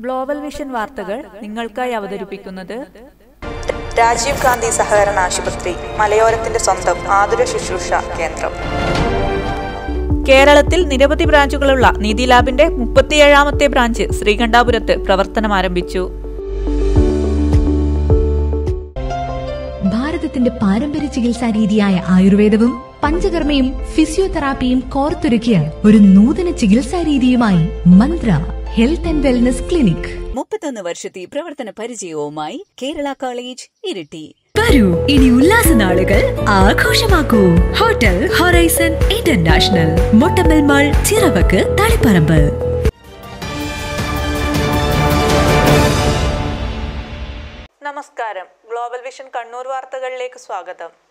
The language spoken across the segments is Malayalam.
ഗ്ലോബൽ വിഷൻ വാർത്തകൾ നിങ്ങൾക്കായി അവതരിപ്പിക്കുന്നത് രാജീവ് ഗാന്ധി സഹകരണ ആശുപത്രി മലയോരത്തിന്റെ സ്വന്തം ആതുര ശുശ്രൂഷ കേന്ദ്രം. കേരളത്തിൽ നിരവധി ബ്രാഞ്ചുകളുള്ള നീതി ലാബിന്റെ മുപ്പത്തിയേഴാമത്തെ ബ്രാഞ്ച് ശ്രീകണ്ഠാപുരത്ത് പ്രവർത്തനം ആരംഭിച്ചു. ഭാരതത്തിന്റെ പാരമ്പര്യ ചികിത്സാ രീതിയായ ആയുർവേദവും പഞ്ചകർമ്മയും ഫിസിയോതെറാപ്പിയും കോർത്തൊരുക്കിയ ഒരു നൂതന ചികിത്സാ രീതിയുമായി Mantra health and wellness clinic മുപ്പത്തൊന്ന് വർഷത്തെ പ്രവർത്തന പരിചയവുമായി കേരള കോളേജ് ഇരിട്ടി. വരൂ. ഇനി ഉല്ലാസ നാളുകൾ ആഘോഷമാക്കൂ. Hotel horizon international. Mottammal mall Chiravakku Taliparamba. നമസ്കാരം. ഗ്ലോബൽ വിഷൻ കണ്ണൂർ വാർത്തകളിലേക്ക് സ്വാഗതം.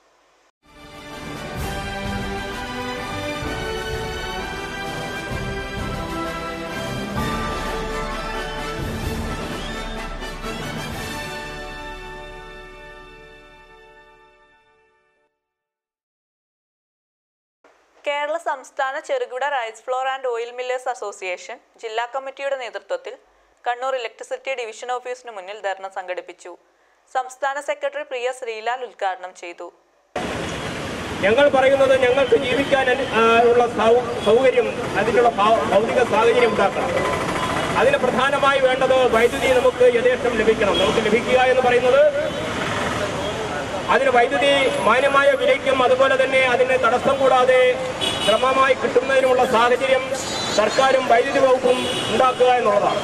കേരള സംസ്ഥാന ചെറുകിട rice flour and oil millers association ജില്ലാ കമ്മിറ്റിയുടെ നേതൃത്വത്തിൽ കണ്ണൂർ ഇലക്ട്രിസിറ്റി ഡിവിഷൻ ഓഫീസിന് മുന്നിൽ ധർണ സംഘടിപ്പിച്ചു. സംസ്ഥാന സെക്രട്ടറി പ്രിയ ശ്രീലാൽ ഉദ്ഘാടനം ചെയ്തു. ഞങ്ങൾ പറയുന്നത് ഞങ്ങൾക്ക് ജീവിക്കാൻ ഉള്ള സൗകര്യം അതിനുള്ള ഭൗതിക സാഹചര്യം ഉണ്ടാക്കണം. അതിന് പ്രധാനമായി വേണ്ടത് വൈദ്യുതി നമുക്ക് യഥേഷ്ടം ലഭിക്കണം. നമുക്ക് ലഭിക്കുക എന്ന് പറയുന്നത് അതിന് വൈദ്യുതി മാന്യമായ വിലയ്ക്കും അതുപോലെ തന്നെ അതിന് തടസ്സം കൂടാതെ ക്രമമായി കിട്ടുന്നതിനുമുള്ള സാഹചര്യം സർക്കാരും വൈദ്യുതി വകുപ്പും ഉണ്ടാക്കുക എന്നുള്ളതാണ്.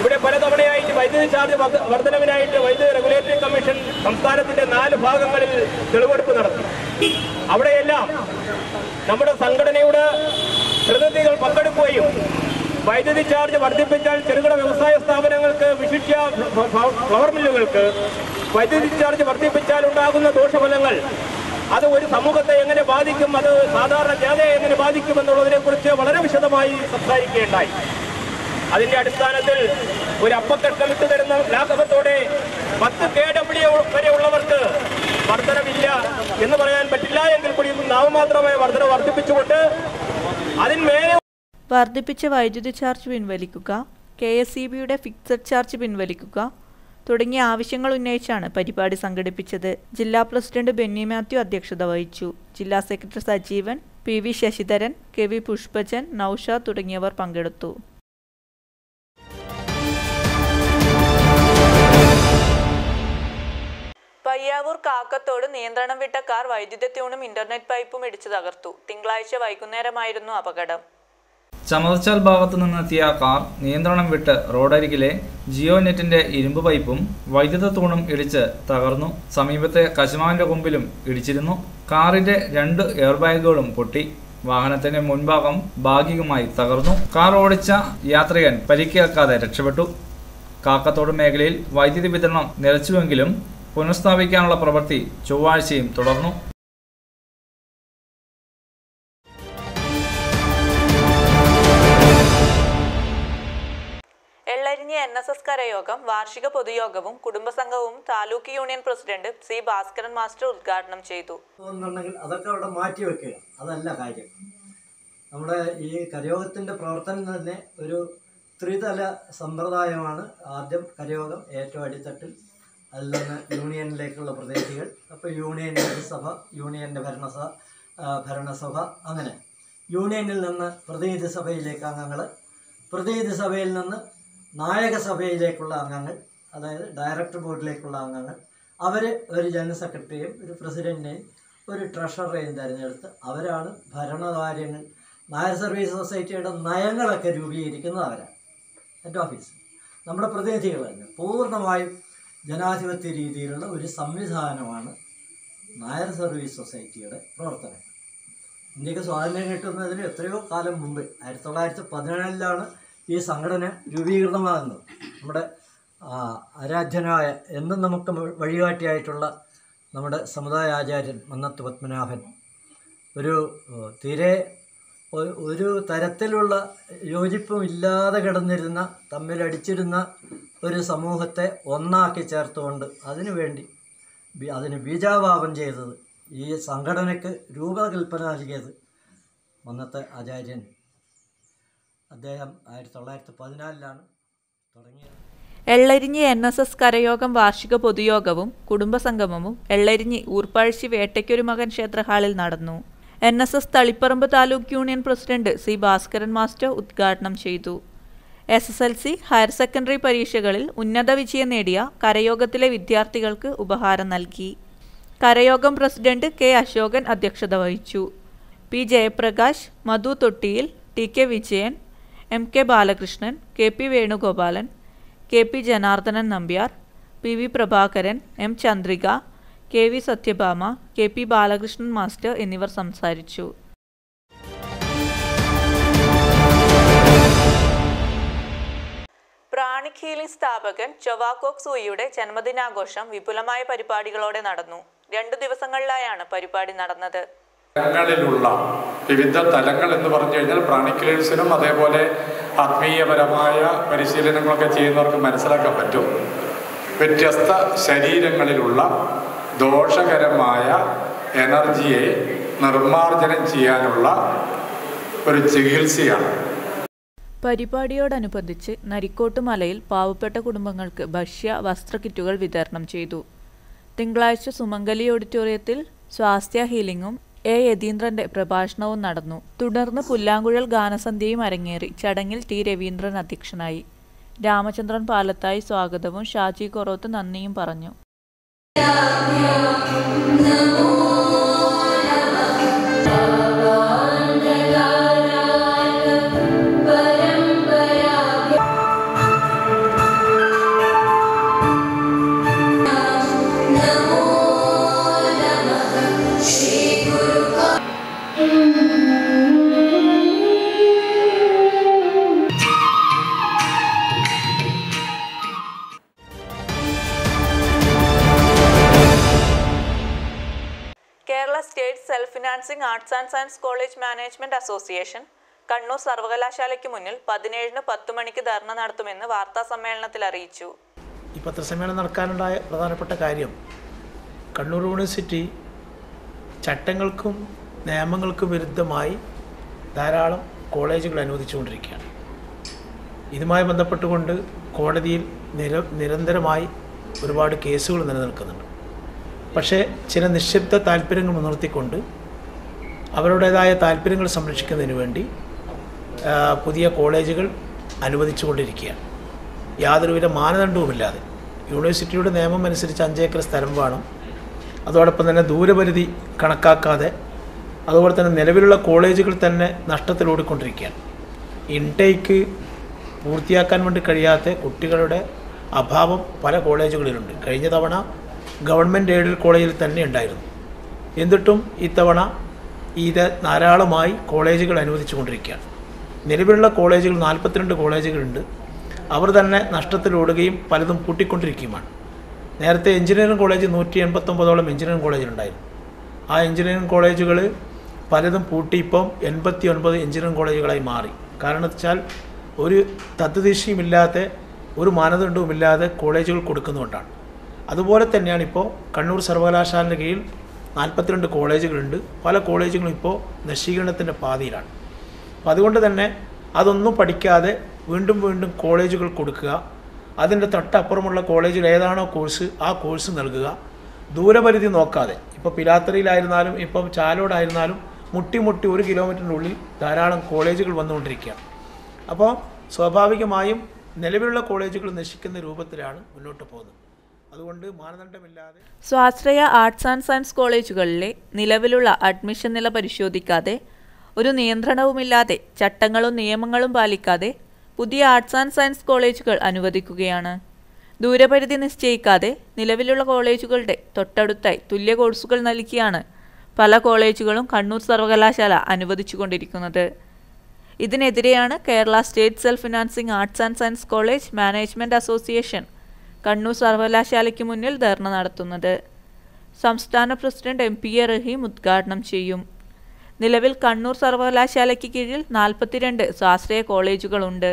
ഇവിടെ പലതവണയായിട്ട് വൈദ്യുതി ചാർജ് വർധ- വർധനവിനായിട്ട് വൈദ്യുതി റെഗുലേറ്ററി കമ്മീഷൻ സംസ്ഥാനത്തിന്റെ നാല് ഭാഗങ്ങളിൽ തെളിവെടുപ്പ് നടത്തി. അവിടെയെല്ലാം നമ്മുടെ സംഘടനയുടെ പ്രതിനിധികൾ പങ്കെടുക്കുകയും വൈദ്യുതി ചാർജ് വർദ്ധിപ്പിച്ചാൽ ചെറുകിട വ്യവസായ സ്ഥാപനങ്ങൾക്ക് വിശിഷ്യ ഫ്ലവർ മില്ലുകൾക്ക് വൈദ്യുതി ചാർജ് വർദ്ധിപ്പിച്ചാൽ ഉണ്ടാകുന്ന ദോഷഫലങ്ങൾ അത് ഒരു സമൂഹത്തെ എങ്ങനെ ബാധിക്കും? അത് സാധാരണ ജനതയെ എങ്ങനെ ബാധിക്കും എന്നുള്ളതിനെ കുറിച്ച് വളരെ വിശദമായി സംസാരിക്കുകയുണ്ടായി. അതിന്റെ അടിസ്ഥാനത്തിൽ ഒരു അപ്പക്കട്ടമിട്ട് തരുന്ന ലാഘവത്തോടെ പത്ത് കെ ഡബ്ല്യു വരെ ഉള്ളവർക്ക് വർധനവില്ല എന്ന് പറയാൻ പറ്റില്ല എങ്കിൽ കൂടി നാമമാത്രമായ വർധന വർദ്ധിപ്പിച്ചുകൊണ്ട് അതിന്മേലെ വർദ്ധിപ്പിച്ച വൈദ്യുതി ചാർജ് പിൻവലിക്കുക കെ എസ് ഇ ബിയുടെ ഫിക്സഡ് ചാർജ് പിൻവലിക്കുക തുടങ്ങിയ ആവശ്യങ്ങൾ ഉന്നയിച്ചാണ് പരിപാടി സംഘടിപ്പിച്ചത്. ജില്ലാ പ്രസിഡന്റ് ബെന്നി മാത്യു അധ്യക്ഷത വഹിച്ചു. ജില്ലാ secretary Sajeevan P V Sasidharan K V Pushpajan Noushad തുടങ്ങിയവർ പങ്കെടുത്തു. പയ്യാവൂർ കാക്കത്തോട് നിയന്ത്രണം വിട്ട കാർ വൈദ്യുത ട്യൂണും ഇന്റർനെറ്റ് പൈപ്പും ഇടിച്ചു തകർത്തു. തിങ്കളാഴ്ച വൈകുന്നേരമായിരുന്നു അപകടം. ചമതച്ചാൽ ഭാഗത്തു നിന്നെത്തിയ കാർ നിയന്ത്രണം വിട്ട് റോഡരികിലെ ജിയോ നെറ്റിന്റെ ഇരുമ്പ് പൈപ്പും വൈദ്യുത തൂണും ഇടിച്ച് തകർന്നു. സമീപത്തെ കശുമാവിന്റെ കൊമ്പിലും ഇടിച്ചിരുന്നു. കാറിന്റെ രണ്ട് എയർ ബാഗുകളും പൊട്ടി. വാഹനത്തിന്റെ മുൻഭാഗം ഭാഗികമായി തകർന്നു. കാർ ഓടിച്ച യാത്രികൻ പരിക്കേൽക്കാതെ രക്ഷപ്പെട്ടു. കാക്കത്തോട് മേഖലയിൽ വൈദ്യുതി വിതരണം നിലച്ചുവെങ്കിലും പുനഃസ്ഥാപിക്കാനുള്ള പ്രവൃത്തി ചൊവ്വാഴ്ചയും തുടർന്നു. എള്ളരിഞ്ഞ എൻ എസ് എസ് കരയോഗം വാർഷിക പൊതുയോഗവും കുടുംബസംഘവും taluk union president C Bhaskaran master ഉദ്ഘാടനം ചെയ്തു. അതൊക്കെ അവിടെ മാറ്റി വെക്കുക. അതല്ല കാര്യം. നമ്മുടെ ഈ കരയോഗത്തിന്റെ പ്രവർത്തനം തന്നെ ഒരു ത്രിതല സമ്പ്രദായമാണ്. ആദ്യം കരയോഗം ഏറ്റവും അടിത്തട്ടിൽ അതിൽ നിന്ന് യൂണിയനിലേക്കുള്ള പ്രതിനിധികൾ അപ്പോൾ യൂണിയൻ സഭ യൂണിയന്റെ ഭരണസഭ ഭരണസഭ അങ്ങനെ. യൂണിയനിൽ നിന്ന് പ്രതിനിധി സഭയിലേക്ക് അംഗങ്ങൾ പ്രതിനിധി സഭയിൽ നിന്ന് നായക സഭയിലേക്കുള്ള അംഗങ്ങൾ അതായത് ഡയറക്ടർ ബോർഡിലേക്കുള്ള അംഗങ്ങൾ അവർ ഒരു ജനറൽ സെക്രട്ടറിയും ഒരു പ്രസിഡന്റിനെയും ഒരു ട്രഷററേയും തിരഞ്ഞെടുത്ത് അവരാണ് ഭരണകാര്യങ്ങൾ നായർ സർവീസ് സൊസൈറ്റിയുടെ നയങ്ങളൊക്കെ രൂപീകരിക്കുന്നത് അവരാണ്. Head office. നമ്മുടെ പ്രതിനിധികൾ തന്നെ. പൂർണമായും ജനാധിപത്യ രീതിയിലുള്ള ഒരു സംവിധാനമാണ് നായർ സർവീസ് സൊസൈറ്റിയുടെ പ്രവർത്തനം. ഇന്ത്യയ്ക്ക് സ്വാതന്ത്ര്യം കിട്ടുന്നതിന് എത്രയോ കാലം മുമ്പ് ആയിരത്തി തൊള്ളായിരത്തി പതിനേഴിലാണ് ഈ സംഘടന രൂപീകൃതമാകുന്നത് നമ്മുടെ ആരാധ്യനായ എന്നും നമുക്ക് വഴികാട്ടിയായിട്ടുള്ള നമ്മുടെ സമുദായ ആചാര്യൻ മന്നത്ത് പത്മനാഭൻ ഒരു തീരെ ഒരു തരത്തിലുള്ള യോജിപ്പും ഇല്ലാതെ കിടന്നിരുന്ന തമ്മിലടിച്ചിരുന്ന ഒരു സമൂഹത്തെ ഒന്നാക്കി ചേർത്തുകൊണ്ട് അതിനുവേണ്ടി അതിന് ബീജാഭാവം ചെയ്തത് ഈ സംഘടനയ്ക്ക് രൂപകൽപ്പന നൽകിയത് മന്നത്തെ ആചാര്യൻ അദ്ദേഹം ആയിരത്തി തൊള്ളായിരത്തി പതിനാലിലാണ് തുടങ്ങിയത്. എള്ളരിഞ്ഞി എൻ എസ് എസ് കരയോഗം വാർഷിക പൊതുയോഗവും കുടുംബസംഗമവും എള്ളരിഞ്ഞി ഊർപ്പാഴ്ചി വേട്ടയ്ക്കൊരു മകൻ ക്ഷേത്രഹാളിൽ നടന്നു. N S S Taliparamba taluk union president C Bhaskaran master ഉദ്ഘാടനം ചെയ്തു. S S L C higher secondary പരീക്ഷകളിൽ ഉന്നത വിജയം നേടിയ കരയോഗത്തിലെ വിദ്യാർത്ഥികൾക്ക് ഉപഹാരം നൽകി. കരയോഗം പ്രസിഡന്റ് കെ അശോകൻ അധ്യക്ഷത വഹിച്ചു. P Jayaprakash Madhu Thottiyil T K Vijayan M K Balakrishnan K P Venugopalan K P Janardhanan Nambiar P V Prabhakaran M Chandrika K V Sathyabhama K P Balakrishnan master എന്നിവർ സംസാരിച്ചു. പ്രാണിഖീലി സ്ഥാപകൻ ചൊവാക്കോക് സൂയിയുടെ ജന്മദിനാഘോഷം വിപുലമായ പരിപാടികളോടെ നടന്നു. രണ്ടു ദിവസങ്ങളിലായാണ് പരിപാടി നടന്നത്. തലങ്ങളിലുള്ള വിവിധ തലങ്ങൾ എന്ന് പറഞ്ഞു കഴിഞ്ഞാൽ പ്രാണിക്ലേഴ്സിനും അതേപോലെ ആത്മീയപരമായ പരിശീലനങ്ങളൊക്കെ ചെയ്യുന്നവർക്ക് മനസ്സിലാക്കാൻ പറ്റും. വ്യത്യസ്ത ശരീരങ്ങളിലുള്ള ദോഷകരമായ എനർജിയെ നിർമ്മാർജനം ചെയ്യാനുള്ള ഒരു ചികിത്സയാണ്. പരിപാടിയോടനുബന്ധിച്ച് നരിക്കോട്ട് മലയിൽ പാവപ്പെട്ട കുടുംബങ്ങൾക്ക് ഭക്ഷ്യ വസ്ത്രകിറ്റുകൾ വിതരണം ചെയ്തു. തിങ്കളാഴ്ച സുമംഗലി ഓഡിറ്റോറിയത്തിൽ സ്വാസ്ഥ്യ ഹീലിംഗും എ. യതീന്ദ്രന്റെ പ്രഭാഷണവും നടന്നു. തുടർന്ന് പുല്ലാങ്കുഴൽ ഗാനസന്ധ്യയും അരങ്ങേറി. ചടങ്ങിൽ ടി. രവീന്ദ്രൻ അധ്യക്ഷനായി. രാമചന്ദ്രൻ പാലത്തായി സ്വാഗതവും ഷാജി കൊറോത്ത് നന്ദിയും പറഞ്ഞു. Kerala state self financing arts and science college management association Kannur സർവകലാശാലയ്ക്ക് മുന്നിൽ പതിനേഴിന് പത്ത് മണിക്ക് ധർണ നടത്തുമെന്ന് വാർത്താ സമ്മേളനത്തിൽ അറിയിച്ചു. ഈ പത്രസമ്മേളനം നടക്കാനുണ്ടായ പ്രധാനപ്പെട്ട കാര്യം കണ്ണൂർ യൂണിവേഴ്സിറ്റി ചട്ടങ്ങൾക്കും നിയമങ്ങൾക്കും വിരുദ്ധമായി ധാരാളം കോളേജുകൾ അനുവദിച്ചുകൊണ്ടിരിക്കുകയാണ്. ഇതുമായി ബന്ധപ്പെട്ടുകൊണ്ട് കോടതിയിൽ നിര നിരന്തരമായി ഒരുപാട് കേസുകൾ നിലനിൽക്കുന്നുണ്ട്. പക്ഷേ ചില നിക്ഷിപ്ത താല്പര്യങ്ങൾ മുൻനിർത്തിക്കൊണ്ട് അവരുടേതായ താല്പര്യങ്ങൾ സംരക്ഷിക്കുന്നതിന് വേണ്ടി പുതിയ കോളേജുകൾ അനുവദിച്ചു അനുവദിച്ചുകൊണ്ടിരിക്കുകയാണ്. യാതൊരുവിധ മാനദണ്ഡവുമില്ലാതെ. യൂണിവേഴ്സിറ്റിയുടെ നിയമം അനുസരിച്ച് അഞ്ചേക്കർ സ്ഥലം വേണം. അതോടൊപ്പം തന്നെ ദൂരപരിധി കണക്കാക്കാതെ അതുപോലെ തന്നെ നിലവിലുള്ള കോളേജുകൾ തന്നെ നഷ്ടത്തിലോടിക്കൊണ്ടിരിക്കുകയാണ് ഇൻടേക്ക് പൂർത്തിയാക്കാൻ വേണ്ടി കഴിയാത്ത കുട്ടികളുടെ അഭാവം പല കോളേജുകളിലുണ്ട്. കഴിഞ്ഞ തവണ ഗവൺമെന്റ് എയ്ഡഡ് കോളേജിൽ തന്നെ ഉണ്ടായിരുന്നു. എന്നിട്ടും ഇത്തവണ ഇത് ധാരാളമായി കോളേജുകൾ അനുവദിച്ചു കൊണ്ടിരിക്കുകയാണ്. നിലവിലുള്ള കോളേജുകൾ നാൽപ്പത്തിരണ്ട് കോളേജുകളുണ്ട്. അവർ തന്നെ നഷ്ടത്തിലോടുകയും പലതും പൂട്ടിക്കൊണ്ടിരിക്കുകയുമാണ് നേരത്തെ എഞ്ചിനീയറിംഗ് കോളേജ് നൂറ്റി എൺപത്തൊമ്പതോളം എഞ്ചിനീയറിംഗ് കോളേജിലുണ്ടായിരുന്നു ആ എഞ്ചിനീയറിംഗ് കോളേജുകൾ പലതും പൂട്ടി ഇപ്പം എൺപത്തി ഒൻപത് എഞ്ചിനീയറിംഗ് കോളേജുകളായി മാറി. കാരണം വെച്ചാൽ ഒരു തത്വദീക്ഷയുമില്ലാത്ത ഒരു മാനദണ്ഡവുമില്ലാതെ കോളേജുകൾ കൊടുക്കുന്നതുകൊണ്ടാണ്. അതുപോലെ തന്നെയാണ് ഇപ്പോൾ കണ്ണൂർ സർവകലാശാലയുടെ കീഴിൽ നാൽപ്പത്തിരണ്ട് കോളേജുകളുണ്ട്. പല കോളേജുകളും ഇപ്പോൾ നശീകരണത്തിന്റെ പാതയിലാണ്. അപ്പോൾ അതുകൊണ്ട് തന്നെ അതൊന്നും പഠിക്കാതെ വീണ്ടും വീണ്ടും കോളേജുകൾ കൊടുക്കുക. അതിന്റെ തൊട്ടപ്പുറമുള്ള കോളേജിൽ ഏതാണോ കോഴ്സ് ആ കോഴ്സ് നൽകുക. ദൂരപരിധി നോക്കാതെ. ഇപ്പോൾ പിലാത്തറിയിലായിരുന്നാലും ഇപ്പം ചാലോടായിരുന്നാലും മുട്ടി മുട്ടി ഒരു കിലോമീറ്ററിനുള്ളിൽ ധാരാളം കോളേജുകൾ വന്നുകൊണ്ടിരിക്കുകയാണ്. അപ്പോൾ സ്വാഭാവികമായും നിലവിലുള്ള കോളേജുകൾ നശിക്കുന്ന രൂപത്തിലാണ് മുന്നോട്ട് പോകുന്നത്. അതുകൊണ്ട് മാനദണ്ഡമില്ലാതെ സ്വാശ്രയ ആർട്സ് ആൻഡ് സയൻസ് കോളേജുകളിലെ നിലവിലുള്ള അഡ്മിഷൻ നില പരിശോധിക്കാതെ ഒരു നിയന്ത്രണവുമില്ലാതെ ചട്ടങ്ങളും നിയമങ്ങളും പാലിക്കാതെ പുതിയ ആർട്സ് ആൻഡ് സയൻസ് കോളേജുകൾ അനുവദിക്കുകയാണ്. ദൂരപരിധി നിശ്ചയിക്കാതെ നിലവിലുള്ള കോളേജുകളുടെ തൊട്ടടുത്തായി തുല്യ കോഴ്സുകൾ നൽകിയാണ് പല കോളേജുകളും കണ്ണൂർ സർവകലാശാല അനുവദിച്ചുകൊണ്ടിരിക്കുന്നത്. ഇതിനെതിരെയാണ് Kerala state self financing arts and science college management association Kannur സർവകലാശാലയ്ക്ക് മുന്നിൽ ധർണ നടത്തുന്നത്. സംസ്ഥാന president M P A Rahim ഉദ്ഘാടനം ചെയ്യും. നിലവിൽ കണ്ണൂർ സർവകലാശാലയ്ക്ക് കീഴിൽ നാൽപ്പത്തിരണ്ട് സ്വാശ്രയ കോളേജുകളുണ്ട്.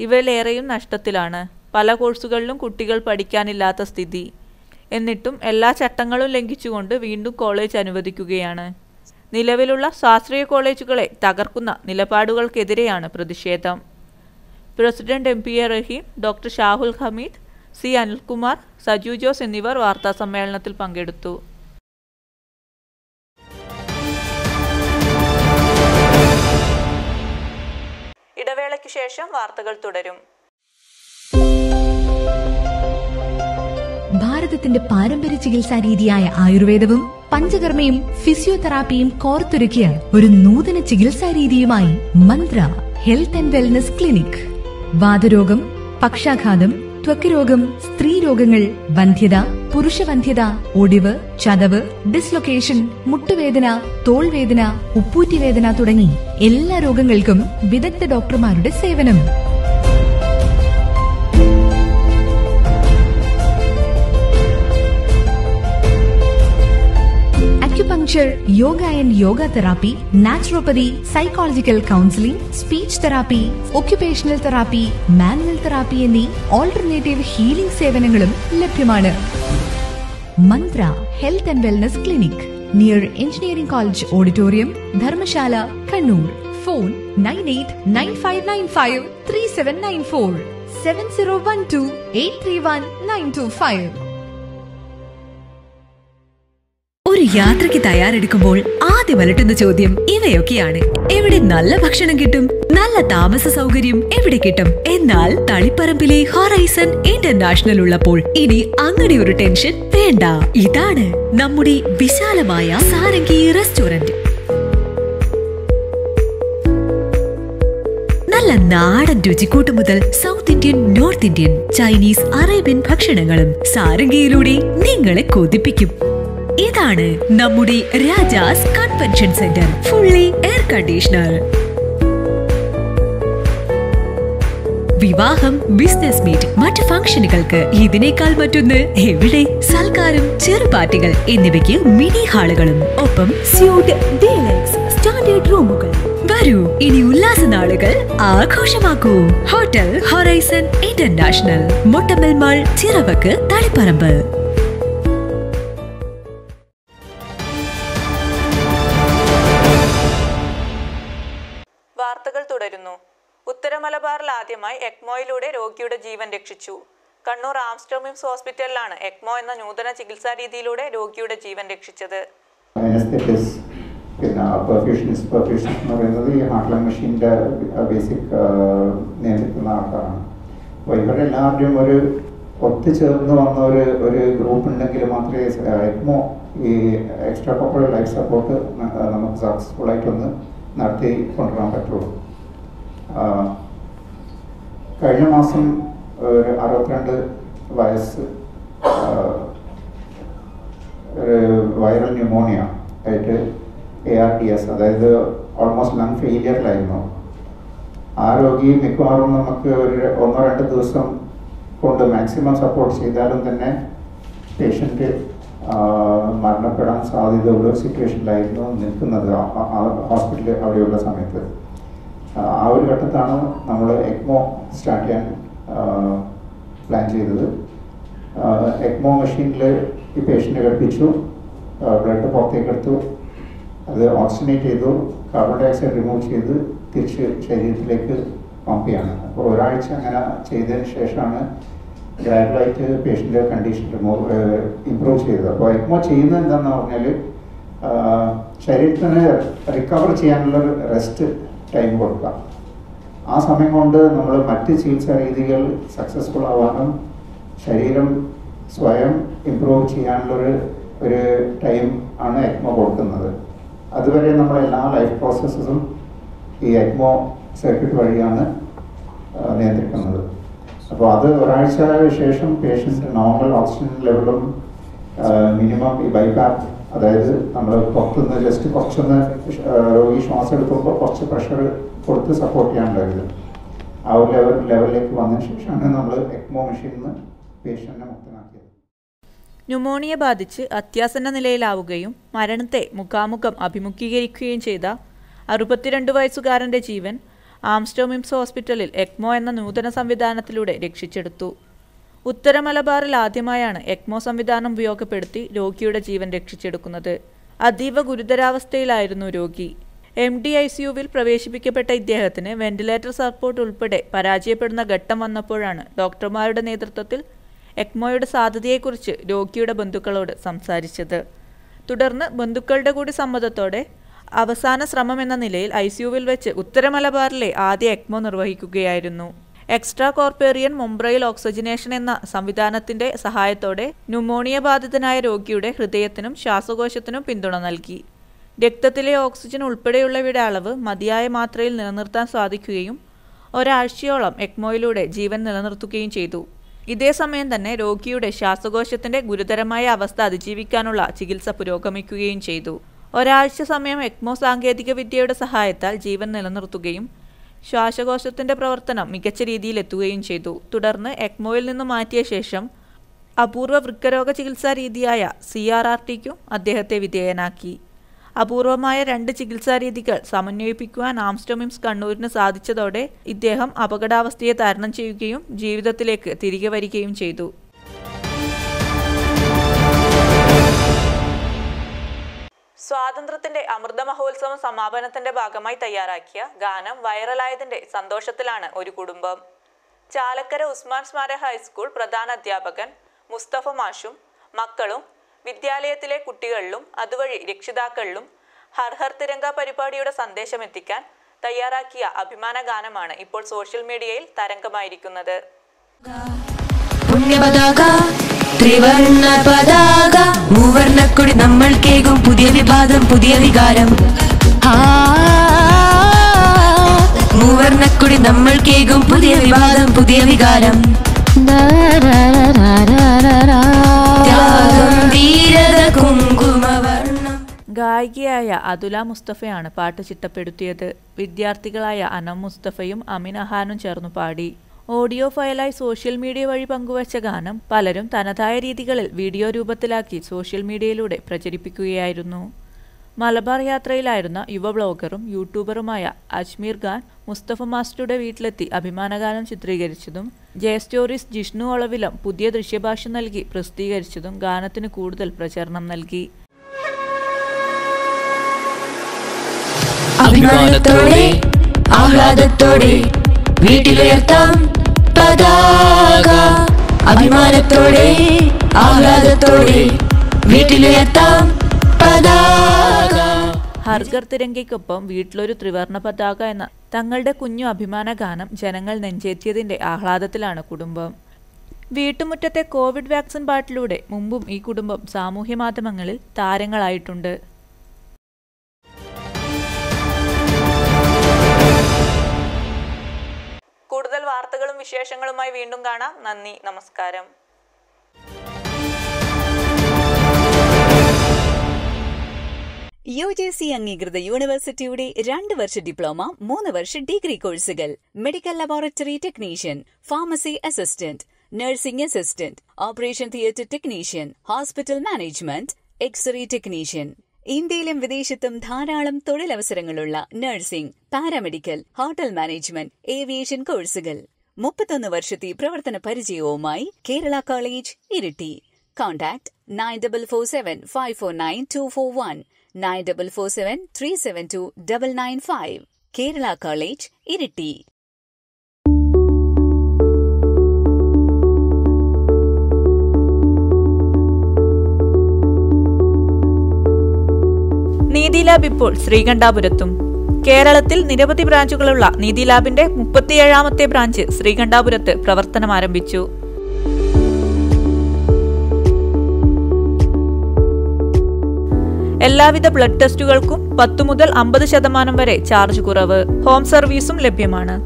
ഇവയിലേറെയും നഷ്ടത്തിലാണ്. പല കോഴ്സുകളിലും കുട്ടികൾ പഠിക്കാനില്ലാത്ത സ്ഥിതി. എന്നിട്ടും എല്ലാ ചട്ടങ്ങളും ലംഘിച്ചുകൊണ്ട് വീണ്ടും കോളേജ് അനുവദിക്കുകയാണ്. നിലവിലുള്ള സ്വാശ്രയ കോളേജുകളെ തകർക്കുന്ന നിലപാടുകൾക്കെതിരെയാണ് പ്രതിഷേധം. President M P A Rahim doctor Shahul Hameed C Anilkumar Saju Jose എന്നിവർ വാർത്താസമ്മേളനത്തിൽ പങ്കെടുത്തു. ഇടവേളയ്ക്ക് ശേഷം വാർത്തകൾ തുടരും. ഭാരതത്തിന്റെ പാരമ്പര്യ ചികിത്സാ രീതിയായ ആയുർവേദവും പഞ്ചകർമ്മയും ഫിസിയോതെറാപ്പിയും കോർത്തൊരുക്കിയ ഒരു നൂതന ചികിത്സാ രീതിയുമായി Mantra health and wellness clinic. വാതരോഗം പക്ഷാഘാതം ത്വക്ക് രോഗം സ്ത്രീരോഗങ്ങൾ വന്ധ്യത പുരുഷവന്ധ്യത ഒടിവ് ചതവ് ഡിസ്ലൊക്കേഷൻ മുട്ടുവേദന തോൾവേദന ഉപ്പൂറ്റിവേദന തുടങ്ങി എല്ലാ രോഗങ്ങൾക്കും വിദഗ്ധ ഡോക്ടർമാരുടെ സേവനം. Acupuncture yoga and yoga therapy naturopathy psychological counselling speech therapy occupational therapy manual therapy എന്നീ ഓൾട്ടർനേറ്റീവ് ഹീലിംഗ് സേവനങ്ങളും ലഭ്യമാണ്. Mantra health and wellness clinic near engineering college auditorium Dharmasala Kannur. Phone nine eight nine five nine five three seven nine four seven zero one two eight three one nine two five ഒരു യാത്രയ്ക്ക് തയ്യാറെടുക്കുമ്പോൾ ആദ്യം അലട്ടുന്ന ചോദ്യം ഇവയൊക്കെയാണ്. എവിടെ നല്ല ഭക്ഷണം കിട്ടും? നല്ല താമസ സൗകര്യം എവിടെ കിട്ടും? എന്നാൽ തളിപ്പറമ്പിലെ ഹൊറൈസൺ ഇന്റർനാഷണൽ ഉള്ളപ്പോൾ ഇനി അങ്ങനെ ഒരു ടെൻഷൻ വേണ്ട. ഇതാണ് നമ്മുടെ വിശാലമായ സാരംഗി റെസ്റ്റോറന്റ്. നല്ല നാടൻ രുചിക്കൂട്ട് മുതൽ south Indian north Indian Chinese Arabian ഭക്ഷണങ്ങളും സാരംഗിയിലൂടെ നിങ്ങളെ കൊതിപ്പിക്കും. ഇതാണ് നമ്മുടെ Rajas convention centre fully air conditioner വിവാഹം ബിസിനസ് മീറ്റ് മറ്റ് ഫംഗ്ഷനുകൾക്ക് ഇതിനേക്കാൾ മറ്റൊന്ന് എവിടെ? സൽക്കാരം ചെറുപാർട്ടികൾ എന്നിവയ്ക്ക് മിനി ഹാളുകളും. ഒപ്പം സ്യൂട്ട് ഡീലക്സ് സ്റ്റാൻഡേർഡ് റൂമുകൾ വരൂ ഇനി ഉല്ലാസ നാളുകൾ ആഘോഷമാക്കൂ. Hotel horizon international Mottammal mall Chiravakku Taliparamba. ആദ്യമായി എക്മോയിലൂടെ രോഗിയുടെ ജീവൻ രക്ഷിച്ചു. കണ്ണൂർ ആംസ്റ്റർമിംസ് ഹോസ്പിറ്റലിലാണ് എക്മോ എന്ന നൂതന ചികിത്സാ രീതിയിലൂടെ രോഗിയുടെ ജീവൻ രക്ഷിച്ചത്. പിന്നെ പെർഫ്യൂഷനിസ്റ്റ് പെർഫ്യൂഷനിസ്റ്റ് എന്ന് പറയുന്നത് ഈ ഹാർട്ട്ലൈൻ മെഷീന്റെ ബേസിക് നിയന്ത്രിക്കുന്ന ആൾക്കാരാണ്. അപ്പോൾ ഇവരെല്ലാവരുടെയും ഒരു ഒത്തുചേർന്ന് വന്ന ഒരു ഒരു ഗ്രൂപ്പ് ഉണ്ടെങ്കിൽ മാത്രമേ എക്മോ ഈ എക്സ്ട്രാ കോപ്പറൽ ലൈഫ് സപ്പോർട്ട് നമുക്ക് സക്സസ്ഫുള്ളായിട്ടൊന്ന് നടത്തി കൊണ്ടുവരാൻ പറ്റുള്ളൂ. കഴിഞ്ഞ മാസം ഒരു അറുപത്തിരണ്ട് വയസ്സ് വൈറൽ ന്യൂമോണിയ ആയിട്ട് എ ആർ ടി എസ് അതായത് ഓൾമോസ്റ്റ് ലങ് ഫെയിലിയറിലായിരുന്നു ആ രോഗി മിക്കവാറും നമുക്ക് ഒരു ഒന്നോ രണ്ട് ദിവസം കൊണ്ട് മാക്സിമം സപ്പോർട്ട് ചെയ്താലും തന്നെ പേഷ്യന്റ് മരണപ്പെടാൻ സാധ്യതയുള്ള സിറ്റുവേഷനിലായിരുന്നു നിൽക്കുന്നത് ഹോസ്പിറ്റലിൽ അവിടെയുള്ള സമയത്ത്. ആ ഒരു ഘട്ടത്താണ് നമ്മൾ എക്മോ സ്റ്റാർട്ട് ചെയ്യാൻ പ്ലാൻ ചെയ്തത്. എക്മോ മെഷീനിൽ ഈ പേഷ്യന്റ് ഘടിപ്പിച്ചു ബ്ലഡ് പുറത്തേക്ക് എടുത്തു. അത് ഓക്സിജനേറ്റ് ചെയ്തു കാർബൺ ഡയോക്സൈഡ് റിമൂവ് ചെയ്ത് തിരിച്ച് ശരീരത്തിലേക്ക് പമ്പ് ചെയ്യാണ് അപ്പോൾ ഒരാഴ്ച അങ്ങനെ ചെയ്തതിന് ശേഷമാണ് ഗ്രാജുവലായിട്ട് പേഷ്യന്റെ കണ്ടീഷൻ റിമൂവ് ഇമ്പ്രൂവ് ചെയ്തത്. അപ്പോൾ എക്മോ ചെയ്യുന്നത് എന്താണെന്ന് പറഞ്ഞാൽ ശരീരത്തിന് റിക്കവർ ചെയ്യാനുള്ള റെസ്റ്റ് ടൈം കൊടുക്കാം. ആ സമയം കൊണ്ട് നമ്മൾ മറ്റ് ചികിത്സാ രീതികൾ സക്സസ്ഫുൾ ആവാനും ശരീരം സ്വയം ഇമ്പ്രൂവ് ചെയ്യാനുള്ളൊരു ഒരു ടൈം ആണ് എക്മോ കൊടുക്കുന്നത്. അതുവരെ നമ്മൾ എല്ലാ ലൈഫ് പ്രോസസ്സും ഈ എക്മോ സർക്യൂട്ട് വഴിയാണ് നിയന്ത്രിക്കുന്നത്. അപ്പോൾ അത് ഒരാഴ്ച ശേഷം പേഷ്യൻസിന് നോർമൽ ഓക്സിജൻ ലെവലും മിനിമം ഈ ബൈപാപ്പ് അതായത് നമ്മൾ പുറത്തുനിന്ന് ജസ്റ്റ് കുറച്ചൊന്ന് രോഗി ശ്വാസം എടുക്കുമ്പോൾ കുറച്ച് പ്രഷർ കൊടുത്ത് സപ്പോർട്ട് ചെയ്യാനുണ്ടായിരുന്നു. ആ ഒരു ലെവൽ ലെവലിലേക്ക് വന്നതിന് ശേഷമാണ് നമ്മൾ എക്മോ മെഷീനിൽ നിന്ന് പേഷ്യന്റിനെ മുക്തനാക്കിയത്. ന്യൂമോണിയ ബാധിച്ച് അത്യാസന്ന നിലയിലാവുകയും മരണത്തെ മുഖാമുഖം അഭിമുഖീകരിക്കുകയും ചെയ്ത അറുപത്തിരണ്ട് വയസ്സുകാരന്റെ ജീവൻ ആംസ്റ്റോമിംസ് ഹോസ്പിറ്റലിൽ എക്മോ എന്ന നൂതന സംവിധാനത്തിലൂടെ രക്ഷിച്ചെടുത്തു. ഉത്തര മലബാറിൽ ആദ്യമായാണ് എക്മോ സംവിധാനം ഉപയോഗപ്പെടുത്തി രോഗിയുടെ ജീവൻ രക്ഷിച്ചെടുക്കുന്നത്. അതീവ ഗുരുതരാവസ്ഥയിലായിരുന്നു രോഗി. എം ഡി ഐ സിയുവിൽ പ്രവേശിപ്പിക്കപ്പെട്ട ഇദ്ദേഹത്തിന് വെന്റിലേറ്റർ സപ്പോർട്ട് ഉൾപ്പെടെ പരാജയപ്പെടുന്ന ഘട്ടം വന്നപ്പോഴാണ് ഡോക്ടർമാരുടെ നേതൃത്വത്തിൽ എക്മോയുടെ സാധ്യതയെക്കുറിച്ച് രോഗിയുടെ ബന്ധുക്കളോട് സംസാരിച്ചത്. തുടർന്ന് ബന്ധുക്കളുടെ കൂടി സമ്മതത്തോടെ അവസാന ശ്രമം എന്ന നിലയിൽ ഐ സിയുവിൽ വെച്ച് ഉത്തര മലബാറിലെ ആദ്യ എക്മോ നിർവഹിക്കുകയായിരുന്നു. എക്സ്ട്രാ കോർപ്പേറിയൻ മുംബ്രയിൽ ഓക്സിജനേഷൻ എന്ന സംവിധാനത്തിന്റെ സഹായത്തോടെ ന്യൂമോണിയ ബാധിതനായ രോഗിയുടെ ഹൃദയത്തിനും ശ്വാസകോശത്തിനും പിന്തുണ നൽകി. രക്തത്തിലെ ഓക്സിജൻ ഉൾപ്പെടെയുള്ളവയുടെ അളവ് മതിയായ മാത്രയിൽ നിലനിർത്താൻ സാധിക്കുകയും ഒരാഴ്ചയോളം എക്മോയിലൂടെ ജീവൻ നിലനിർത്തുകയും ചെയ്തു. ഇതേസമയം തന്നെ രോഗിയുടെ ശ്വാസകോശത്തിന്റെ ഗുരുതരമായ അവസ്ഥ അതിജീവിക്കാനുള്ള ചികിത്സ പുരോഗമിക്കുകയും ചെയ്തു. ഒരാഴ്ച സമയം എക്മോ സാങ്കേതിക വിദ്യയുടെ സഹായത്താൽ ജീവൻ നിലനിർത്തുകയും ശ്വാസകോശത്തിന്റെ പ്രവർത്തനം മികച്ച രീതിയിൽ എത്തുകയും ചെയ്തു. തുടർന്ന് എക്മോയിൽ നിന്ന് മാറ്റിയ ശേഷം അപൂർവ വൃക്കരോഗ ചികിത്സാ രീതിയായ സി ആർ ആർ ടിക്കും അദ്ദേഹത്തെ വിധേയനാക്കി. അപൂർവമായ രണ്ട് ചികിത്സാ രീതികൾ സമന്വയിപ്പിക്കുവാൻ ആംസ്റ്റോമിംസ് കണ്ണൂരിന് സാധിച്ചതോടെ ഇദ്ദേഹം അപകടാവസ്ഥയെ തരണം ചെയ്യുകയും ജീവിതത്തിലേക്ക് തിരികെ വരികയും ചെയ്തു. സ്വാതന്ത്ര്യത്തിന്റെ അമൃത മഹോത്സവം സമാപനത്തിന്റെ ഭാഗമായി തയ്യാറാക്കിയ ഗാനം വൈറലായതിന്റെ സന്തോഷത്തിലാണ് ഒരു കുടുംബം. ചാലക്കര ഉസ്മാൻ സ്മാരക ഹൈസ്കൂൾ പ്രധാന അധ്യാപകൻ മുസ്തഫ മാഷും മക്കളും വിദ്യാലയത്തിലെ കുട്ടികളിലും അതുവഴി രക്ഷിതാക്കളിലും ഹർഹർ ഹർ തിരങ്ക പരിപാടിയുടെ സന്ദേശം എത്തിക്കാൻ തയ്യാറാക്കിയ അഭിമാന ഗാനമാണ് ഇപ്പോൾ സോഷ്യൽ മീഡിയയിൽ തരംഗമായിരിക്കുന്നത്. പുണ്യപതാക ത്രിവർണ പതാക മൂവർണക്കൊടി നമ്മൾ കേകും പുതിയ വിഭാഗം പുതിയ വികാരം. മൂവർണക്കൊടി നമ്മൾ കേകും പുതിയ വിഭാഗം പുതിയ വികാരം. വീരത ഗായികയായ അതുല മുസ്തഫയാണ് പാട്ട് ചിട്ടപ്പെടുത്തിയത്. വിദ്യാർത്ഥികളായ അനം മുസ്തഫയും അമിൻ അഹാനും ചേർന്നു പാടി. ഓഡിയോ ഫയലായി സോഷ്യൽ മീഡിയ വഴി പങ്കുവച്ച ഗാനം പലരും തനതായ രീതികളിൽ വീഡിയോ രൂപത്തിലാക്കി സോഷ്യൽ മീഡിയയിലൂടെ പ്രചരിപ്പിക്കുകയായിരുന്നു. മലബാർ യാത്രയിലായിരുന്ന യുവ ബ്ലോഗറും യൂട്യൂബറുമായ അജ്മീർ ഖാൻ മുസ്തഫ മാസ്റ്ററുടെ വീട്ടിലെത്തി അഭിമാനഗാനം ചിത്രീകരിച്ചതും ജയ സ്റ്റോറീസ് ജിഷ്ണു ഒളവിലം പുതിയ ദൃശ്യഭാഷ നൽകി പ്രസിദ്ധീകരിച്ചതും ഗാനത്തിന് കൂടുതൽ പ്രചരണം നൽകി. അഭിമാനത്തോടെ ആഹ്ലാദത്തോടെ വീട്ടിലുയർത്താം പതാക അഭിമാനത്തോടെ ആഹ്ലാദത്തോടെ വീട്ടിലെത്താം പതാക. ഹർഗർ തിരങ്കയ്ക്കൊപ്പം വീട്ടിലൊരു ത്രിവർണ പതാക എന്ന തങ്ങളുടെ കുഞ്ഞു അഭിമാന ഗാനം ജനങ്ങൾ നെഞ്ചേറ്റിയതിന്റെ ആഹ്ലാദത്തിലാണ് കുടുംബം. വീട്ടുമുറ്റത്തെ കോവിഡ് വാക്സിൻ പാട്ടിലൂടെ മുമ്പും ഈ കുടുംബം സാമൂഹ്യ മാധ്യമങ്ങളിൽ താരങ്ങളായിട്ടുണ്ട്. വാർത്തകളും വിശേഷങ്ങളുമായി വീണ്ടും കാണാം. നന്ദി. നമസ്കാരം. യു ജെ സി അംഗീകൃത യൂണിവേഴ്സിറ്റിയുടെ രണ്ട് വർഷ ഡിപ്ലോമ മൂന്ന് വർഷ ഡിഗ്രി കോഴ്സുകൾ. Medical laboratory technician pharmacy assistant nursing assistant operation theatre technician hospital management x-ray technician. ഇന്ത്യയിലും വിദേശത്തും ധാരാളം തൊഴിലവസരങ്ങളുള്ള nursing paramedical hotel management aviation കോഴ്സുകൾ. മുപ്പത്തൊന്ന് വർഷത്തെ പ്രവർത്തന പരിചയവുമായി Kerala college Iritty. Contact nine double four seven five four nine two four one nine double four seven three seven two double nine five. Kerala college Iritty. Neethi lab ഇപ്പോൾ ശ്രീകണ്ഠാപുരത്തും. കേരളത്തിൽ നിരവധി ബ്രാഞ്ചുകളുള്ള നീതി ലാബിന്റെ മുപ്പത്തിയേഴാമത്തെ ബ്രാഞ്ച് ശ്രീകണ്ഠാപുരത്ത് പ്രവർത്തനം ആരംഭിച്ചു. എല്ലാവിധ ബ്ലഡ് ടെസ്റ്റുകൾക്കും പത്തു മുതൽ അമ്പത് ശതമാനം വരെ ചാർജ് കുറവ് ഹോം സർവീസും ലഭ്യമാണ്.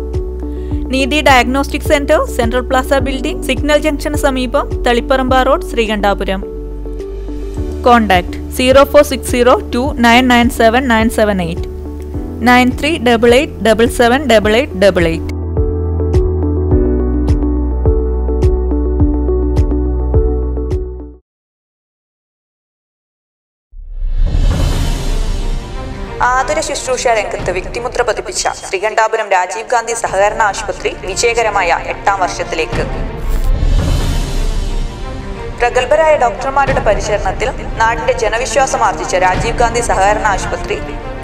Neethi diagnostic centre central plaza building signal junction സമീപം Taliparamba road Sreekandapuram. Contact zero four six zero two nine nine seven nine seven eight nine three double eight double seven double eight double eight ആതുര ശുശ്രൂഷ രംഗത്ത് വ്യക്തിമുദ്ര പതിപ്പിച്ച ശ്രീകണ്ഠാപുരം രാജീവ് ഗാന്ധി സഹകരണ ആശുപത്രി വിജയകരമായ എട്ടാം വർഷത്തിലേക്ക്. പ്രഗത്ഭരായ ഡോക്ടർമാരുടെ പരിചരണത്തിൽ നാടിന്റെ ജനവിശ്വാസം ആർജിച്ച രാജീവ് ഗാന്ധി സഹകരണ ആശുപത്രി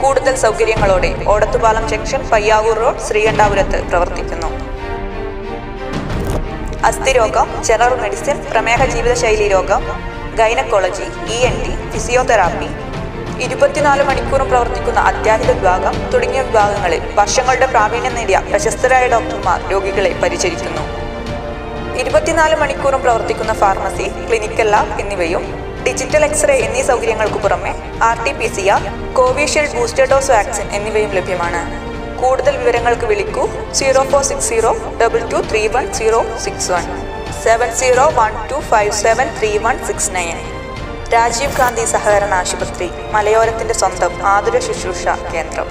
കൂടുതൽ സൗകര്യങ്ങളോടെ ഓടത്തുപാലം ജംഗ്ഷൻ പയ്യാവൂർ റോഡ് ശ്രീകണ്ഠാപുരത്ത് പ്രവർത്തിക്കുന്നു. അസ്ഥിരോഗം ജനറൽ മെഡിസിൻ പ്രമേഹ ജീവിതശൈലി രോഗം gynaecology E N T physiotherapy ഇരുപത്തിനാല് മണിക്കൂറും പ്രവർത്തിക്കുന്ന അത്യാഹിത വിഭാഗം തുടങ്ങിയ വിഭാഗങ്ങളിൽ വർഷങ്ങളുടെ പ്രാവീണ്യം നേടിയ പ്രശസ്തരായ ഡോക്ടർമാർ രോഗികളെ പരിചരിക്കുന്നു. ഇരുപത്തിനാല് മണിക്കൂറും പ്രവർത്തിക്കുന്ന ഫാർമസി ക്ലിനിക്കൽ ലാബ് എന്നിവയും ഡിജിറ്റൽ എക്സ്റേ എന്നീ സൗകര്യങ്ങൾക്ക് പുറമെ R T P C R Covishield booster dose vaccine എന്നിവയും ലഭ്യമാണ്. കൂടുതൽ വിവരങ്ങൾക്ക് വിളിക്കൂ zero four six zero double two three one zero six one seven zero one two five seven three one six nine. Rajiv Gandhi സഹകരണ ആശുപത്രി മലയോരത്തിന്റെ സ്വന്തം ആതുര ശുശ്രൂഷ കേന്ദ്രം.